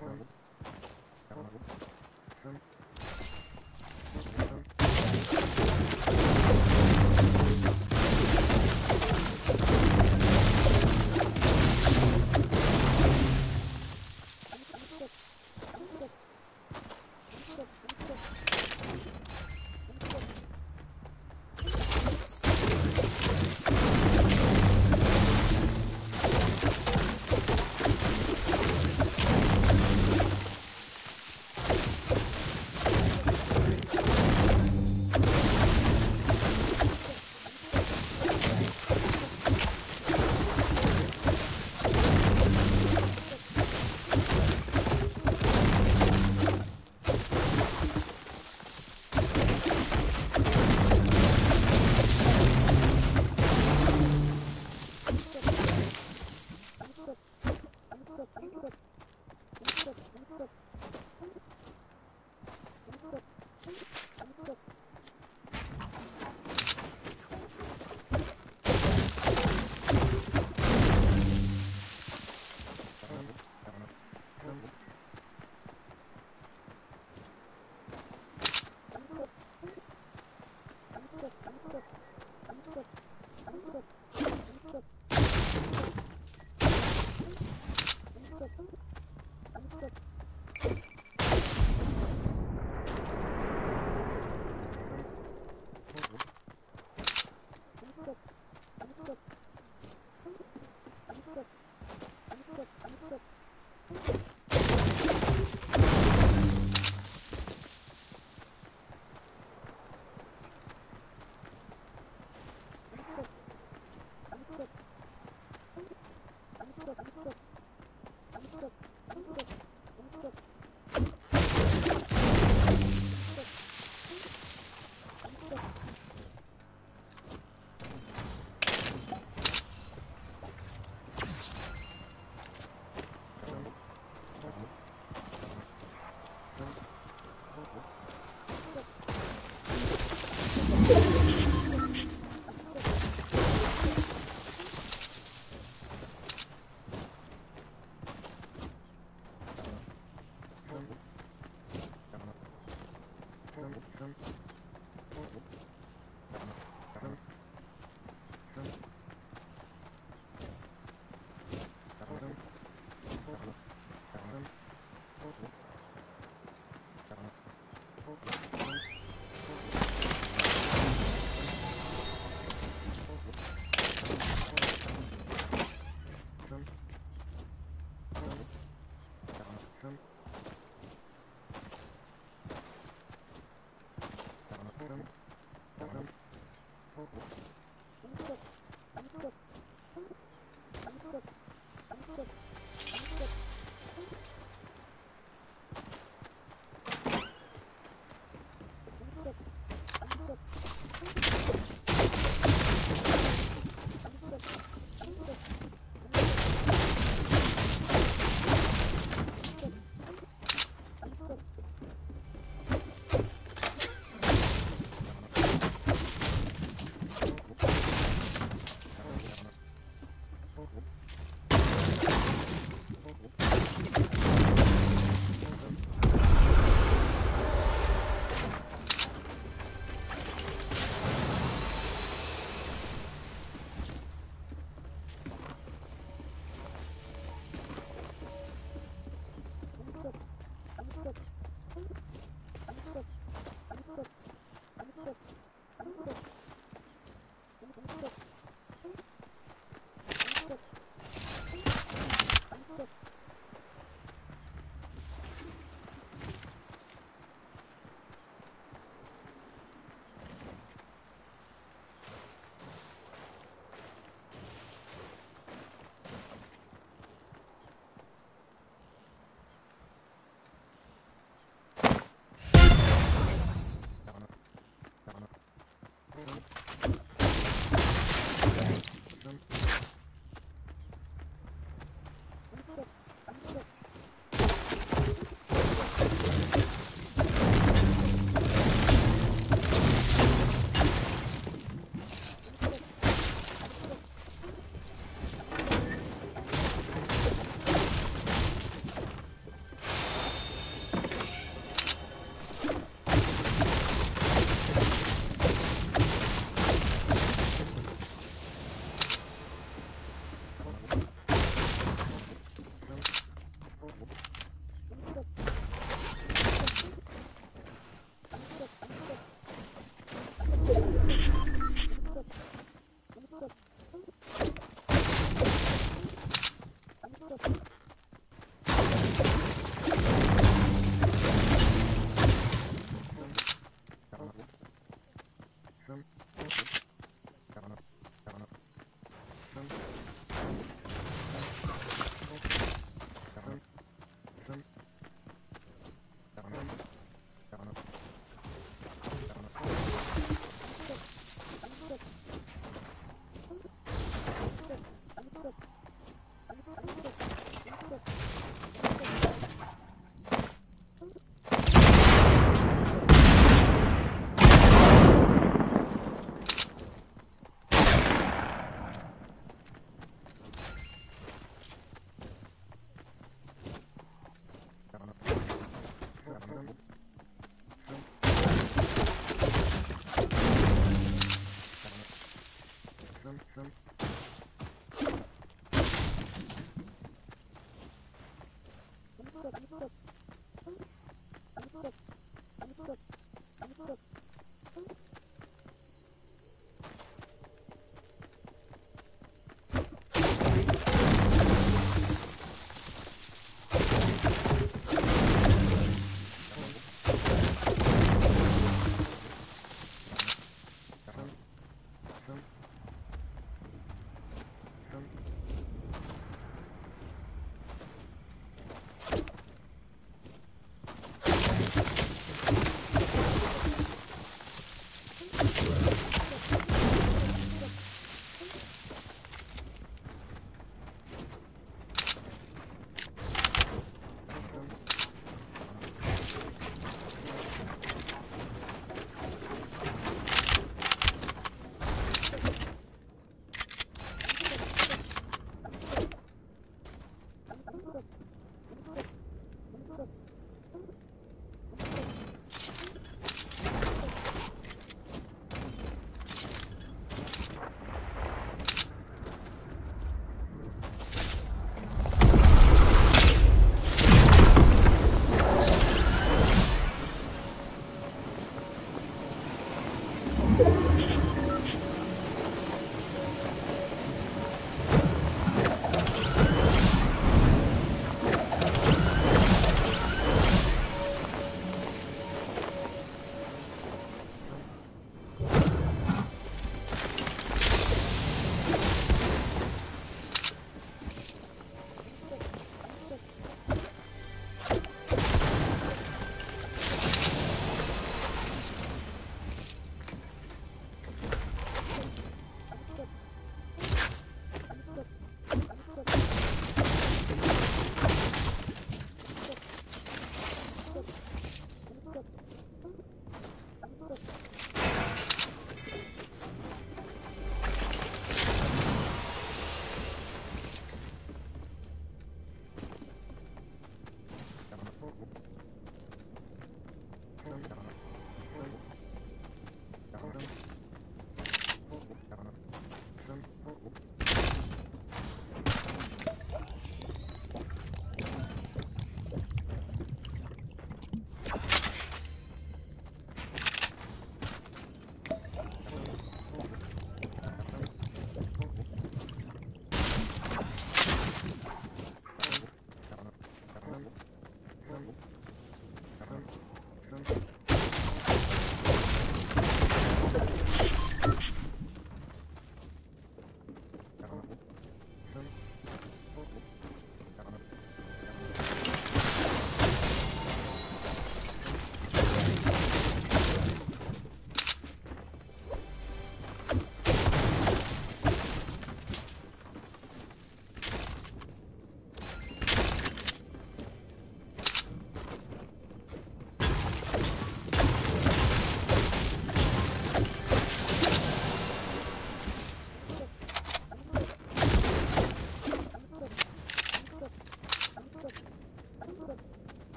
Thank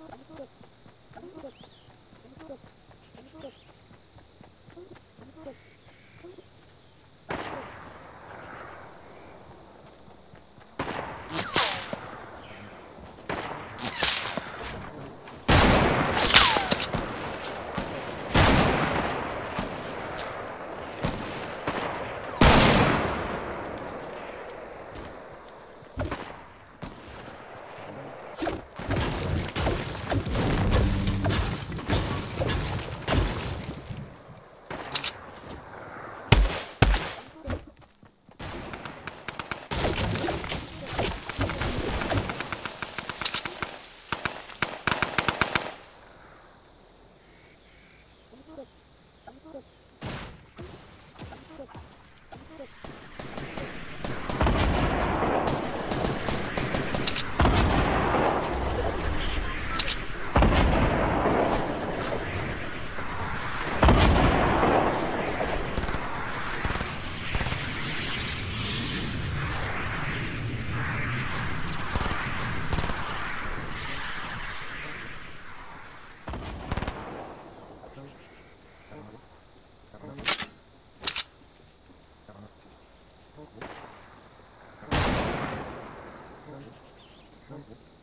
Oh, my God. 全图